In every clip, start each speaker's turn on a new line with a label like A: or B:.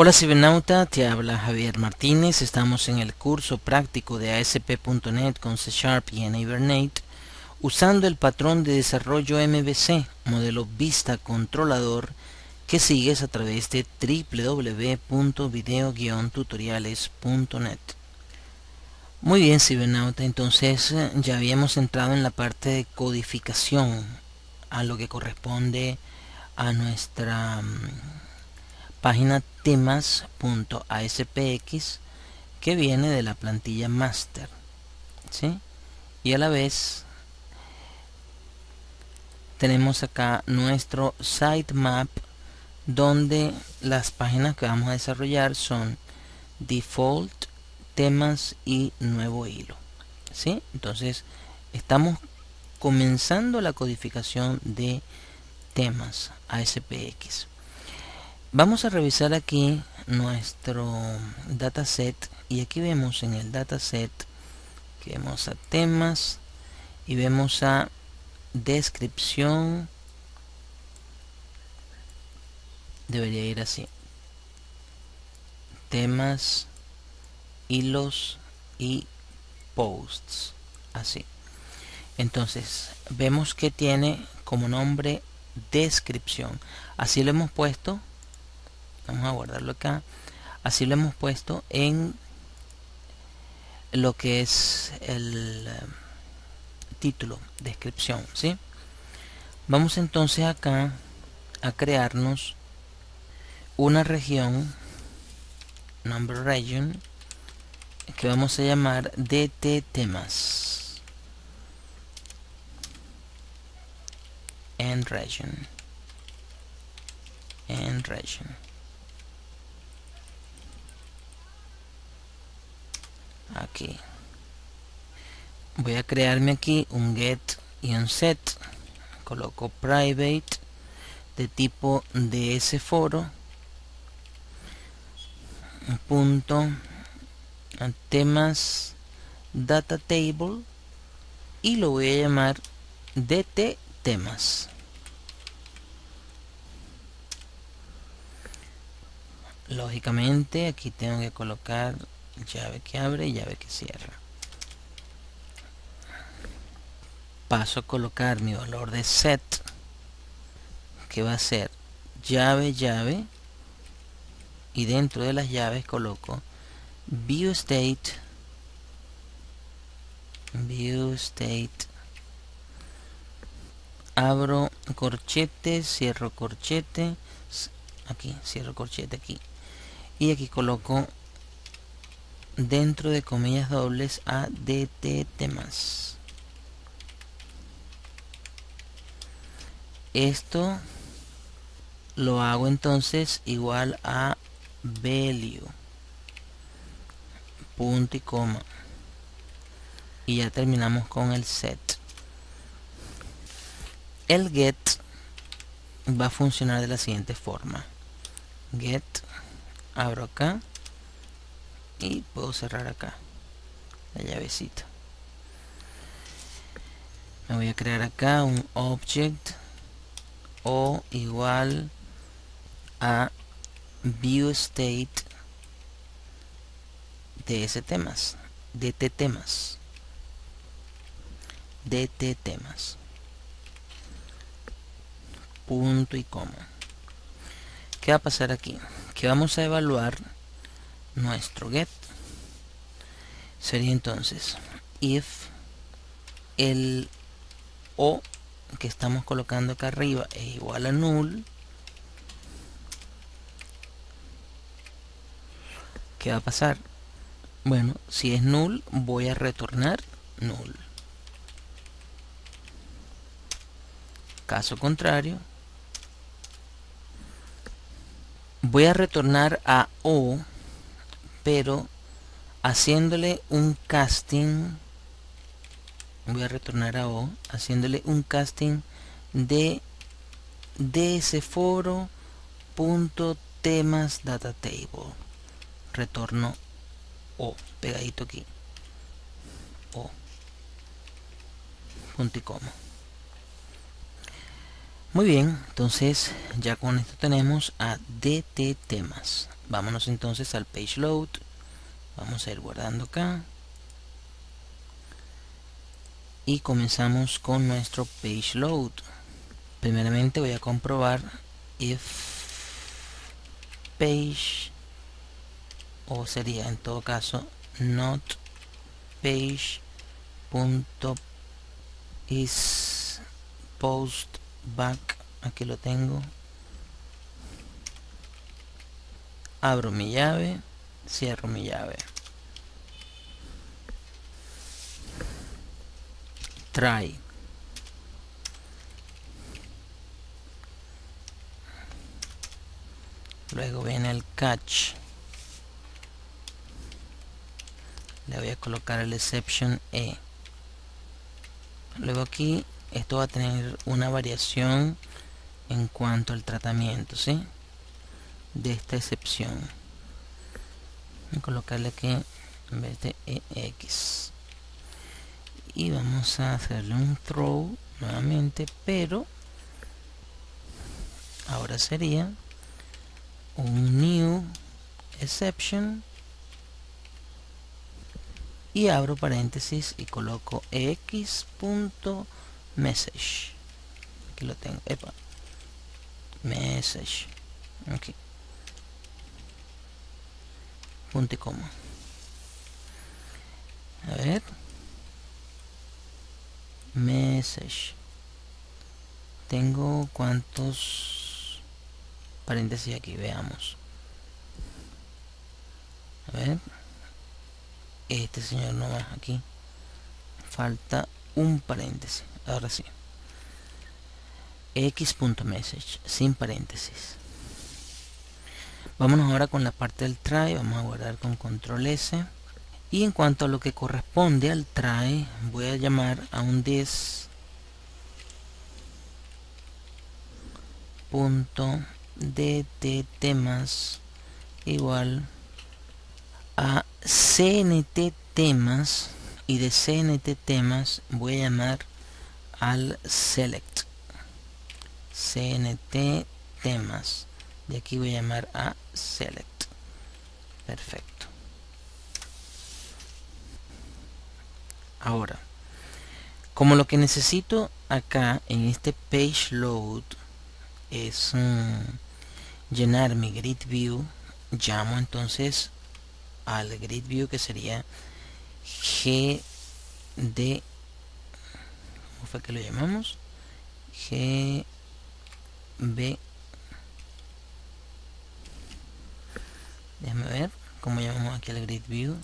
A: Hola cibernauta, te habla Javier Martínez. Estamos en el curso práctico de ASP.NET con C Sharp y en Hibernate usando el patrón de desarrollo MVC, modelo Vista Controlador, que sigues a través de www.video-tutoriales.net. Muy bien cibernauta, entonces ya habíamos entrado en la parte de codificación a lo que corresponde a nuestra mm, página temas.aspx que viene de la plantilla master ¿sí? y a la vez tenemos acá nuestro sitemap donde las páginas que vamos a desarrollar son default temas y nuevo hilo ¿sí? entonces estamos comenzando la codificación de temas ASPX Vamos a revisar aquí nuestro dataset y aquí vemos en el dataset que vemos a temas y vemos a descripción. Debería ir así. Temas hilos y posts. Así. Entonces vemos que tiene como nombre descripción. Así lo hemos puesto vamos a guardarlo acá así lo hemos puesto en lo que es el eh, título descripción ¿sí? vamos entonces acá a crearnos una región number region que vamos a llamar dt temas en region en region aquí. Voy a crearme aquí un get y un set. Coloco private de tipo de ese foro. Punto. Temas. Data table. Y lo voy a llamar dt temas. Lógicamente aquí tengo que colocar llave que abre y llave que cierra. Paso a colocar mi valor de set que va a ser llave llave y dentro de las llaves coloco view state view state abro corchete cierro corchete aquí cierro corchete aquí y aquí coloco dentro de comillas dobles a dt temas. Esto lo hago entonces igual a value punto y coma. Y ya terminamos con el set. El get va a funcionar de la siguiente forma. Get abro acá y puedo cerrar acá la llavecita. Me voy a crear acá un object o igual a view state de ese temas dt temas dt temas. Punto y coma. ¿qué va a pasar aquí? que vamos a evaluar nuestro get sería entonces if el o que estamos colocando acá arriba es igual a null ¿qué va a pasar? bueno, si es null voy a retornar null caso contrario voy a retornar a o pero haciéndole un casting voy a retornar a O haciéndole un casting de de punto temas data table. Retorno O pegadito aquí. O. Punto y coma. Muy bien entonces ya con esto tenemos a dt temas vámonos entonces al page load. Vamos a ir guardando acá. Y comenzamos con nuestro page load. Primeramente voy a comprobar if page o sería en todo caso not page punto is post back. Aquí lo tengo abro mi llave cierro mi llave. Try luego viene el catch. Le voy a colocar el exception e. Luego aquí esto va a tener una variación en cuanto al tratamiento ¿sí? De esta excepción. Voy a colocarle aquí en vez de ex y vamos a hacerle un throw nuevamente pero ahora sería un new exception. Y abro paréntesis y coloco x.message aquí lo tengo. Epa. Message. Aquí punto y coma. A ver. Message. Tengo cuántos paréntesis aquí veamos. A ver. Este señor no va aquí. Falta un paréntesis. Ahora sí. X.message sin paréntesis vámonos ahora con la parte del try vamos a guardar con control s. Y en cuanto a lo que corresponde al try voy a llamar a un this punto dt temas igual a cnt temas y de cnt temas voy a llamar al select. Cnt temas de aquí voy a llamar a select perfecto ahora como lo que necesito acá en este page load es mm, llenar mi grid view llamo entonces al grid view que sería gd ¿cómo fue que lo llamamos? gb déjame ver cómo llamamos aquí al grid view.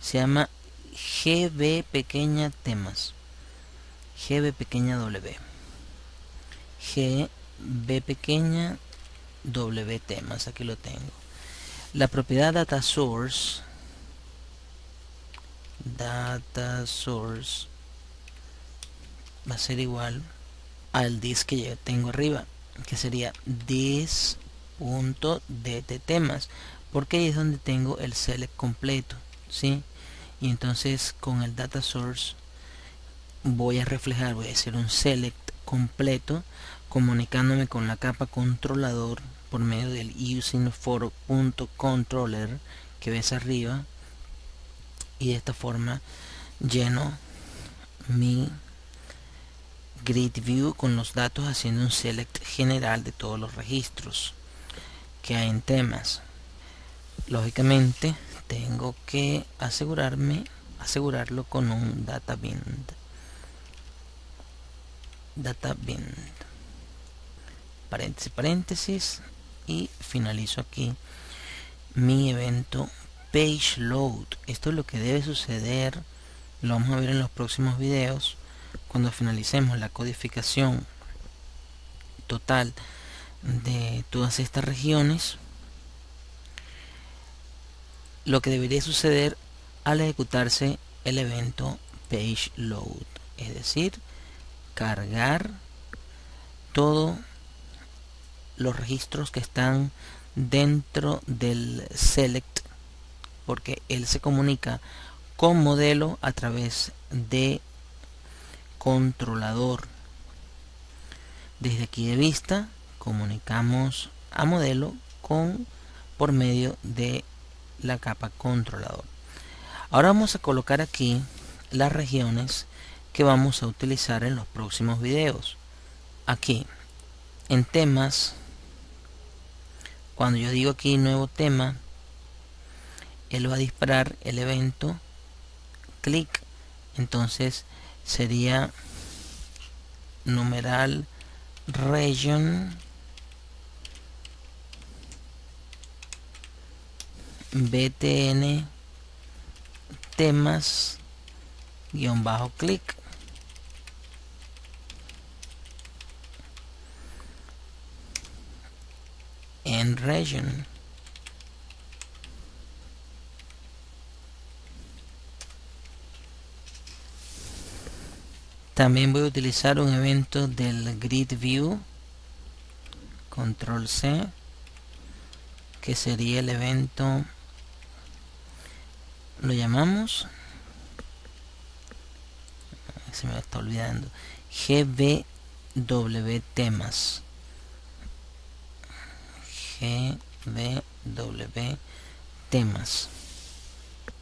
A: Se llama gb pequeña temas. Gb pequeña w. Gb pequeña w temas. Aquí lo tengo. La propiedad data source. Data source va a ser igual al disk que yo tengo arriba que sería this .dt temas porque ahí es donde tengo el select completo ¿sí? y entonces con el data source voy a reflejar voy a hacer un select completo comunicándome con la capa controlador por medio del using for.controller que ves arriba y de esta forma lleno mi grid view con los datos haciendo un select general de todos los registros que hay en temas. Lógicamente tengo que asegurarme asegurarlo con un data bind. Data bind. Paréntesis paréntesis y finalizo aquí mi evento page load. Esto es lo que debe suceder lo vamos a ver en los próximos videos cuando finalicemos la codificación total de todas estas regiones lo que debería suceder al ejecutarse el evento page load es decir cargar todos los registros que están dentro del select porque él se comunica con modelo a través de controlador. Desde aquí de vista comunicamos a modelo con por medio de la capa controlador. Ahora vamos a colocar aquí las regiones que vamos a utilizar en los próximos videos. Aquí, en temas, cuando yo digo aquí nuevo tema, él va a disparar el evento clic. Entonces sería numeral region btn temas guion bajo clic. En region. También voy a utilizar un evento del grid view control C que sería el evento lo llamamos. Se me está olvidando. Gbw temas. Gbw temas.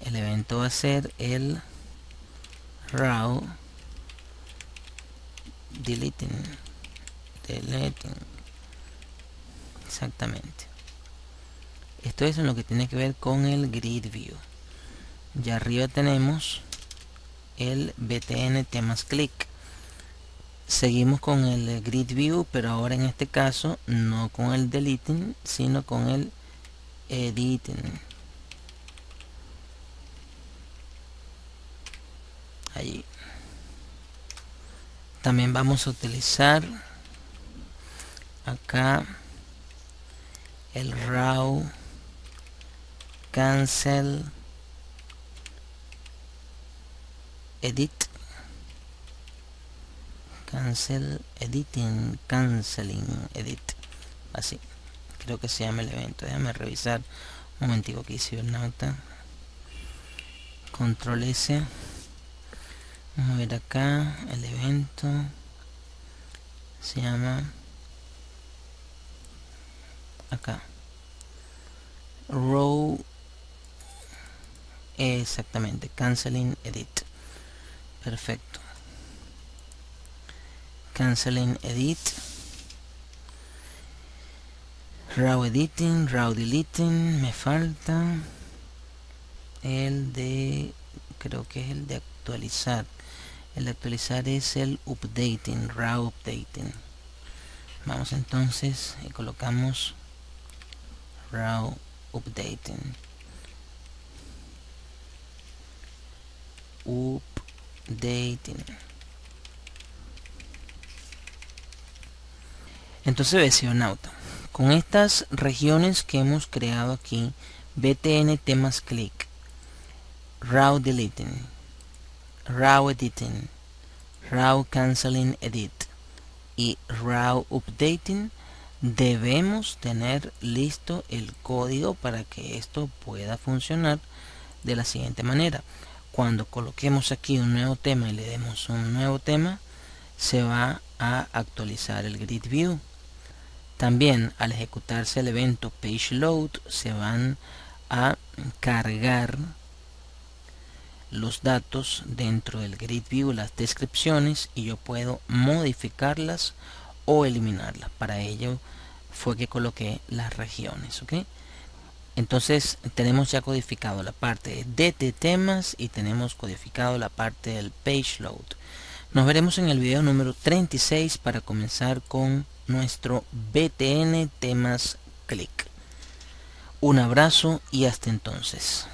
A: El evento va a ser el raw deleting. Deleting. Exactamente. Esto es en lo que tiene que ver con el grid view y arriba tenemos el btn temas click. Seguimos con el grid view pero ahora en este caso no con el deleting sino con el editing. Allí también vamos a utilizar acá el raw cancel edit. Cancel editing canceling edit. Así. Creo que se llama el evento. Déjame revisar. Un momentico aquí cibernauta control s. Vamos a ver acá el evento. Se llama acá. Row. Exactamente. Canceling edit perfecto. Canceling edit. Raw editing raw deleting me falta el de creo que es el de actualizar. El de actualizar es el updating raw updating. Vamos entonces y colocamos raw updating updating entonces nauta con estas regiones que hemos creado aquí btn temas click raw deleting. Raw editing. Raw canceling edit. Y raw updating debemos tener listo el código para que esto pueda funcionar de la siguiente manera cuando coloquemos aquí un nuevo tema y le demos un nuevo tema se va a actualizar el grid view. También al ejecutarse el evento page load se van a cargar los datos dentro del grid view las descripciones y yo puedo modificarlas o eliminarlas. Para ello fue que coloqué las regiones entonces tenemos ya codificado la parte de temas y tenemos codificado la parte del page load. Nos veremos en el video número 36 para comenzar con nuestro btn temas click. Un abrazo y hasta entonces